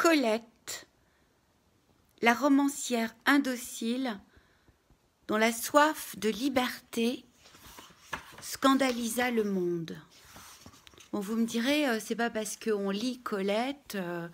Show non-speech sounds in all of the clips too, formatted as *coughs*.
Colette, la romancière indocile dont la soif de liberté scandalisa le monde. Vous me direz, euh, c'est pas parce qu'on lit Colette euh,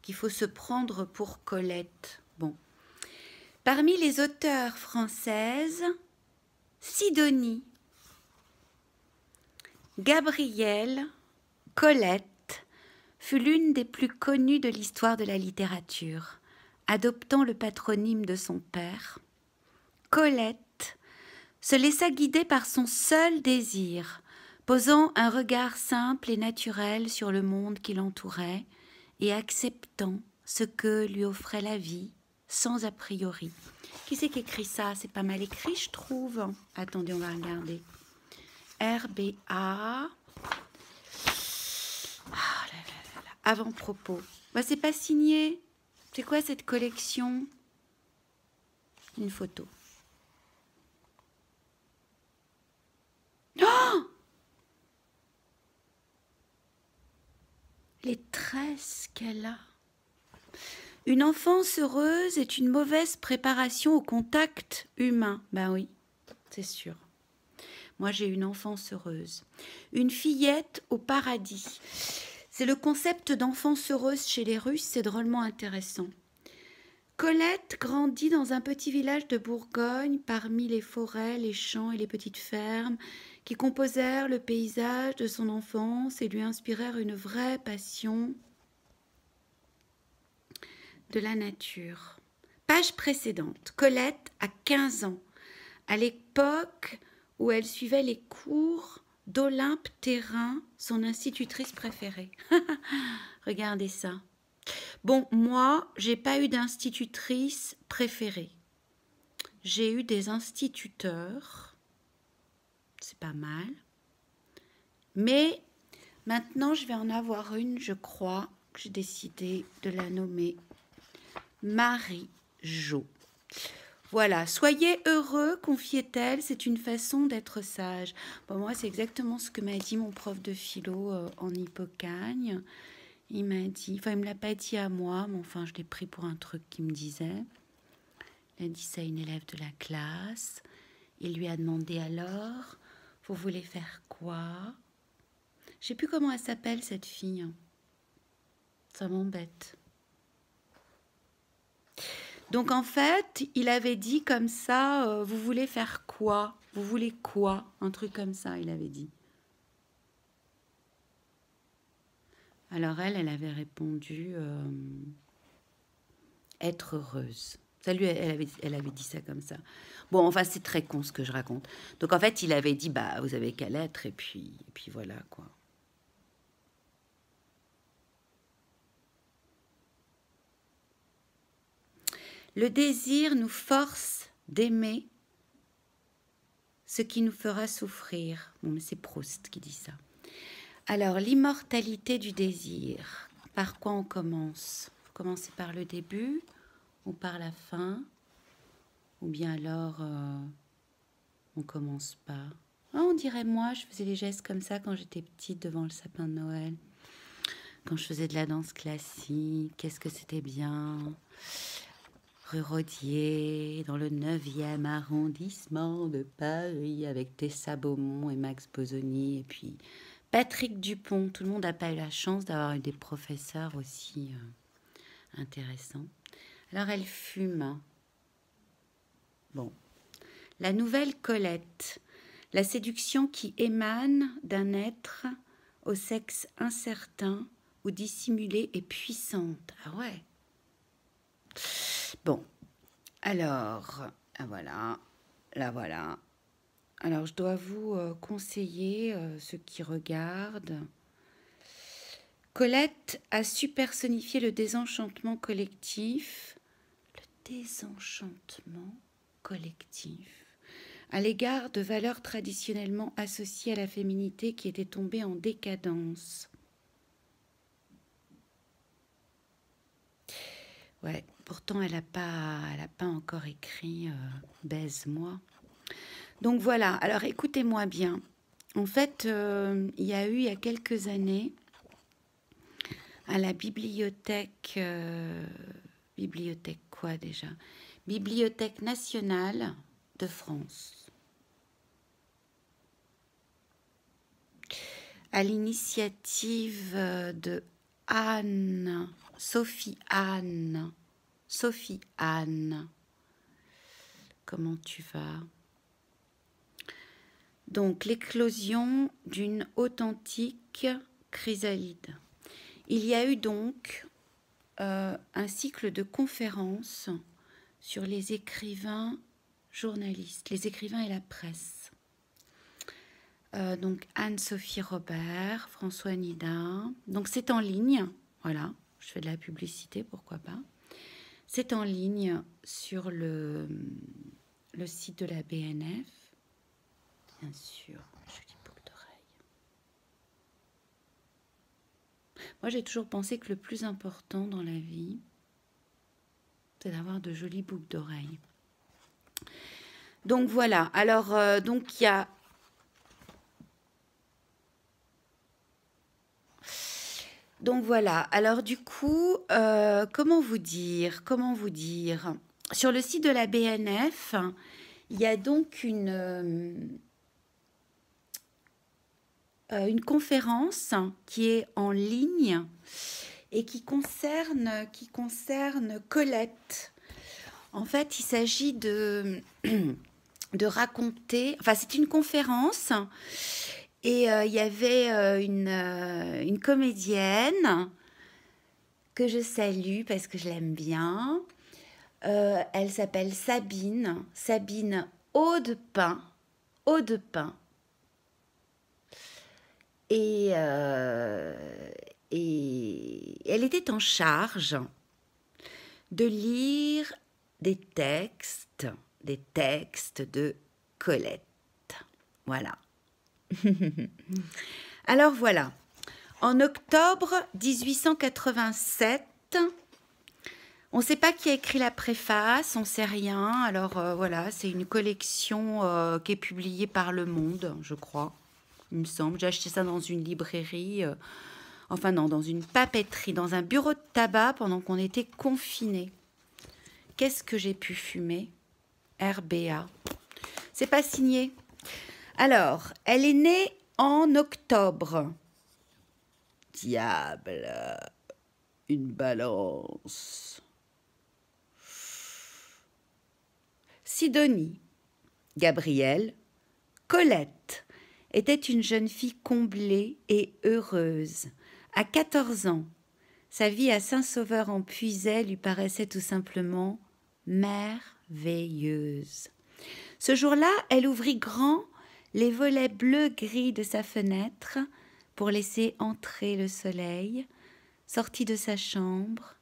qu'il faut se prendre pour Colette. Bon. Parmi les auteurs françaises, Sidonie, Gabrielle, Colette fut l'une des plus connues de l'histoire de la littérature, adoptant le patronyme de son père. Colette se laissa guider par son seul désir, posant un regard simple et naturel sur le monde qui l'entourait et acceptant ce que lui offrait la vie sans a priori. Qui c'est qui écrit ça? C'est pas mal écrit, je trouve. Attendez, on va regarder. RBA. Ah Avant-propos. Bah, c'est pas signé. C'est quoi cette collection? Une photo. Oh Les tresses qu'elle a. Une enfance heureuse est une mauvaise préparation au contact humain. Ben oui, c'est sûr. Moi, j'ai une enfance heureuse. Une fillette au paradis. C'est le concept d'enfance heureuse chez les Russes, c'est drôlement intéressant. Colette grandit dans un petit village de Bourgogne, parmi les forêts, les champs et les petites fermes, qui composèrent le paysage de son enfance et lui inspirèrent une vraie passion de la nature. Page précédente. Colette a 15 ans, à l'époque où elle suivait les cours d'Olympe Terrain, son institutrice préférée. *laughs* Regardez ça. Bon, moi, j'ai pas eu d'institutrice préférée. J'ai eu des instituteurs. C'est pas mal. Mais maintenant, je vais en avoir une, je crois, que j'ai décidé de la nommer Marie-Jo. Voilà, soyez heureux, confiait-elle, c'est une façon d'être sage. Moi, c'est exactement ce que m'a dit mon prof de philo euh, en Hippocagne. Il m'a dit, enfin, il me l'a pas dit à moi, mais enfin, je l'ai pris pour un truc qu'il me disait. Il a dit ça à une élève de la classe. Il lui a demandé alors, vous voulez faire quoi? Je sais plus comment elle s'appelle cette fille. Ça m'embête. Donc en fait, il avait dit comme ça, euh, vous voulez faire quoi? Vous voulez quoi? Un truc comme ça, il avait dit. Alors elle, elle avait répondu euh, être heureuse. Ça lui, elle avait, elle avait dit ça comme ça. Bon, enfin, c'est très con ce que je raconte. Donc en fait, il avait dit, bah, vous avez qu'à l'être, et puis, et puis voilà quoi. Le désir nous force d'aimer ce qui nous fera souffrir. Bon, c'est Proust qui dit ça. Alors, l'immortalité du désir. Par quoi on commence? Faut commencer par le début ou par la fin? Ou bien alors, euh, on commence pas? Ah, On dirait moi, je faisais des gestes comme ça quand j'étais petite devant le sapin de Noël. Quand je faisais de la danse classique, qu'est-ce que c'était bien? Rue Rodier, dans le 9e arrondissement de Paris, avec Tessa Beaumont et Max Bosoni, et puis Patrick Dupont. Tout le monde n'a pas eu la chance d'avoir des professeurs aussi euh, intéressants. Alors elle fume. Bon. La nouvelle Colette, la séduction qui émane d'un être au sexe incertain ou dissimulé et puissante. Ah ouais. Bon, alors, ah, voilà, là voilà. Alors, je dois vous euh, conseiller, euh, ceux qui regardent. Colette a su personnifier le désenchantement collectif. Le désenchantement collectif à l'égard de valeurs traditionnellement associées à la féminité qui étaient tombées en décadence. Ouais, pourtant elle n'a pas, a pas encore écrit euh, Baise-moi. Donc voilà, alors écoutez-moi bien. En fait, euh, il y a eu il y a quelques années à la bibliothèque. euh, bibliothèque quoi déjà? Bibliothèque nationale de France. À l'initiative de Anne, Sophie Anne, Sophie Anne. Comment tu vas? Donc, l'éclosion d'une authentique chrysalide. Il y a eu donc euh, un cycle de conférences sur les écrivains journalistes, les écrivains et la presse. Euh, donc Anne-Sophie Robert, François Nida. Donc c'est en ligne, voilà, je fais de la publicité, pourquoi pas. C'est en ligne sur le, site de la BNF. Bien sûr, jolie boucle d'oreille. Moi j'ai toujours pensé que le plus important dans la vie, c'est d'avoir de jolies boucles d'oreilles. Donc voilà, alors euh, donc il y a Donc voilà, alors du coup, euh, comment vous dire Comment vous dire? Sur le site de la BNF, il y a donc une, euh, euh, une conférence qui est en ligne et qui concerne, qui concerne Colette. En fait, il s'agit de, *clears throat* de raconter, enfin c'est une conférence et euh, il y avait euh, une, euh, une comédienne que je salue parce que je l'aime bien. Elle s'appelle Sabine, Sabine Audepin. Audepin. Et, et elle était en charge de lire des textes, des textes de Colette. Voilà. *laughs* Alors voilà, en octobre 1887, on ne sait pas qui a écrit la préface, on ne sait rien. Alors euh, voilà, c'est une collection euh, qui est publiée par Le Monde, je crois, il me semble. J'ai acheté ça dans une librairie, euh, enfin non, dans une papeterie, dans un bureau de tabac pendant qu'on était confinés. Qu'est-ce que j'ai pu fumer? RBA. C'est pas signé. Alors, elle est née en octobre. Diable, une balance. Sidonie, Gabrielle, Colette était une jeune fille comblée et heureuse. À 14 ans, sa vie à Saint-Sauveur en Puisay lui paraissait tout simplement merveilleuse. Ce jour-là, elle ouvrit grand les volets bleu-gris de sa fenêtre pour laisser entrer le soleil, sortit de sa chambre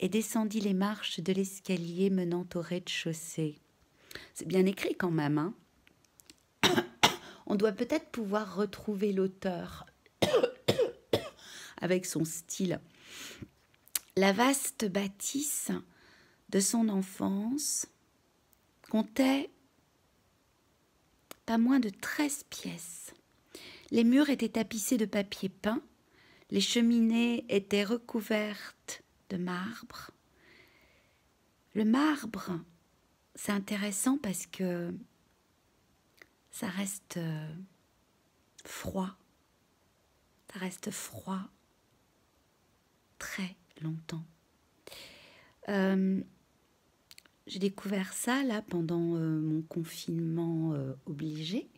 et descendit les marches de l'escalier menant au rez-de-chaussée. C'est bien écrit quand même, hein *coughs* On doit peut-être pouvoir retrouver l'auteur *coughs* avec son style. La vaste bâtisse de son enfance comptait pas moins de treize pièces. Les murs étaient tapissés de papier peint, les cheminées étaient recouvertes de marbre. Le marbre, c'est intéressant parce que ça reste euh, froid. Ça reste froid très longtemps. Euh, j'ai découvert ça là pendant euh, mon confinement euh, obligé.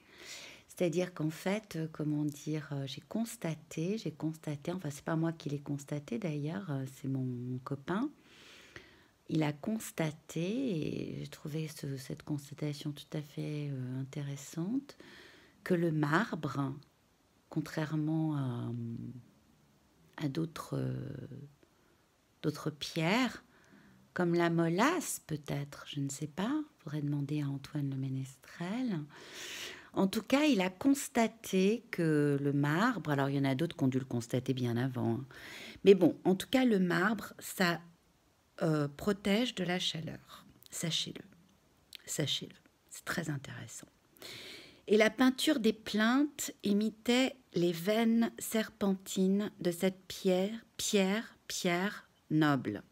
C'est-à-dire qu'en fait, euh, comment dire, j'ai constaté, j'ai constaté, enfin c'est pas moi qui l'ai constaté d'ailleurs, c'est mon, copain. Il a constaté, et j'ai trouvé ce- cette constatation tout à fait intéressante, que le marbre, contrairement à, d'autres pierres, comme la molasse peut-être, je ne sais pas, faudrait demander à Antoine Le Ménestrel. En tout cas, il a constaté que le marbre, alors il y en a d'autres qui ont dû le constater bien avant, hein. mais bon, en tout cas, le marbre, ça euh, protège de la chaleur. Sachez-le, sachez-le, c'est très intéressant. Et la peinture des plaintes imitait les veines serpentines de cette pierre, pierre, pierre noble.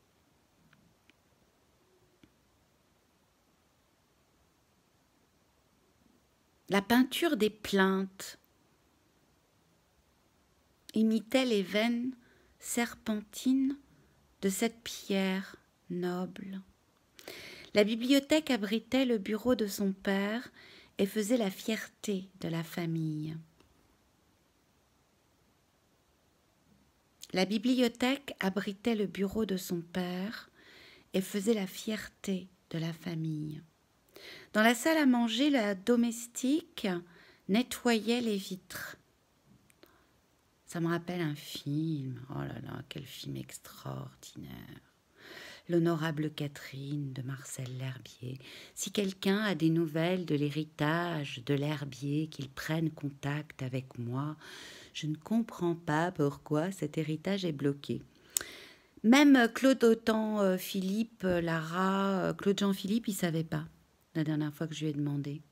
La peinture des plaintes imitait les veines serpentines de cette pierre noble. La bibliothèque abritait le bureau de son père et faisait la fierté de la famille. La bibliothèque abritait le bureau de son père et faisait la fierté de la famille. Dans la salle à manger, la domestique nettoyait les vitres. Ça me rappelle un film. Oh là là, quel film extraordinaire. L'honorable Catherine de Marcel L'Herbier. Si quelqu'un a des nouvelles de l'héritage de l'Herbier, qu'il prenne contact avec moi. Je ne comprends pas pourquoi cet héritage est bloqué. Même Claude Autant, euh, Philippe, Lara, euh, Claude Jean-Philippe, il ne savait pas la dernière fois que je lui ai demandé.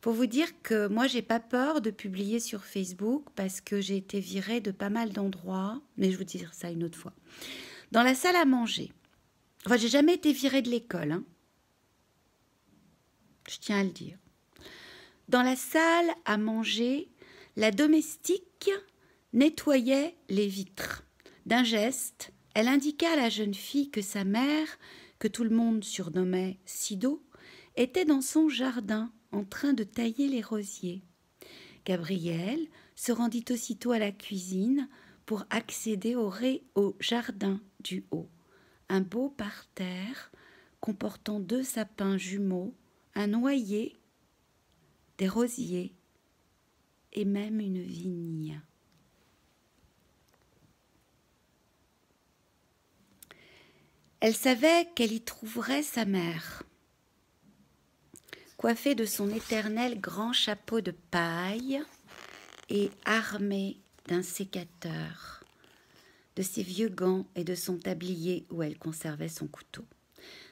Pour vous dire que moi, j'ai pas peur de publier sur Facebook parce que j'ai été virée de pas mal d'endroits, mais je vous dirai ça une autre fois. Dans la salle à manger. Enfin, j'ai jamais été virée de l'école. Hein. Je tiens à le dire. Dans la salle à manger, la domestique nettoyait les vitres. D'un geste, elle indiqua à la jeune fille que sa mère que tout le monde surnommait Sido, était dans son jardin en train de tailler les rosiers. Gabriel se rendit aussitôt à la cuisine pour accéder au, ré au jardin du haut, un beau parterre comportant deux sapins jumeaux, un noyer, des rosiers et même une vigne. Elle savait qu'elle y trouverait sa mère, coiffée de son éternel grand chapeau de paille et armée d'un sécateur, de ses vieux gants et de son tablier où elle conservait son couteau.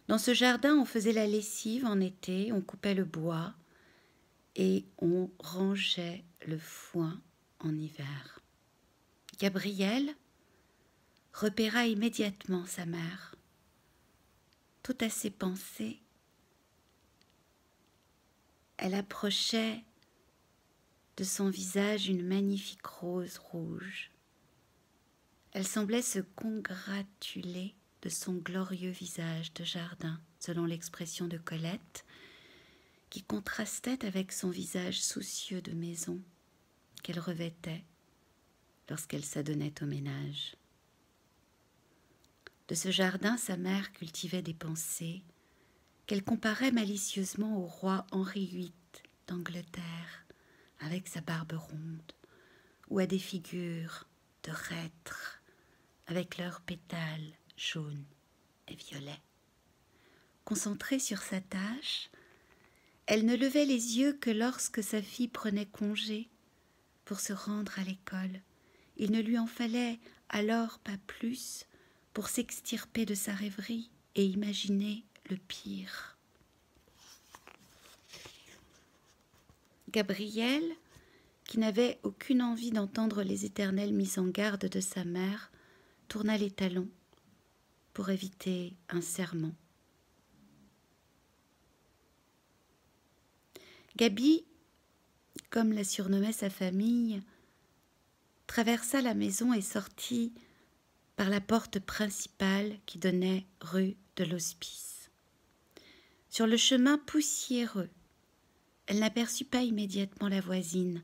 Dans ce jardin, on faisait la lessive en été, on coupait le bois et on rangeait le foin en hiver. Gabrielle repéra immédiatement sa mère tout à ses pensées. Elle approchait de son visage une magnifique rose rouge. Elle semblait se congratuler de son glorieux visage de jardin, selon l'expression de Colette, qui contrastait avec son visage soucieux de maison qu'elle revêtait lorsqu'elle s'adonnait au ménage. De ce jardin, sa mère cultivait des pensées qu'elle comparait malicieusement au roi Henri VIII d'Angleterre, avec sa barbe ronde, ou à des figures de reîtres, avec leurs pétales jaunes et violets. Concentrée sur sa tâche, elle ne levait les yeux que lorsque sa fille prenait congé pour se rendre à l'école. Il ne lui en fallait alors pas plus pour s'extirper de sa rêverie et imaginer le pire. Gabriel, qui n'avait aucune envie d'entendre les éternelles mises en garde de sa mère, tourna les talons pour éviter un serment. Gabi, comme la surnommait sa famille, traversa la maison et sortit par la porte principale qui donnait rue de l'Hospice. Sur le chemin poussiéreux, elle n'aperçut pas immédiatement la voisine.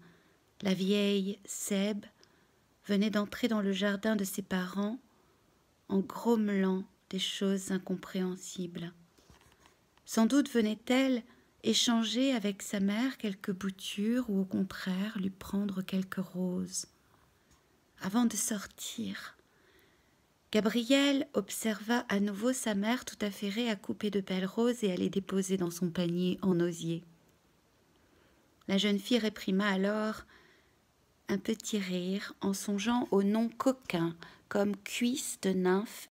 La vieille Seb venait d'entrer dans le jardin de ses parents en grommelant des choses incompréhensibles. Sans doute venait-elle échanger avec sa mère quelques boutures ou au contraire lui prendre quelques roses. Avant de sortir, Gabrielle observa à nouveau sa mère tout affairée à couper de belles roses et à les déposer dans son panier en osier. La jeune fille réprima alors un petit rire en songeant au nom coquin comme cuisse de nymphe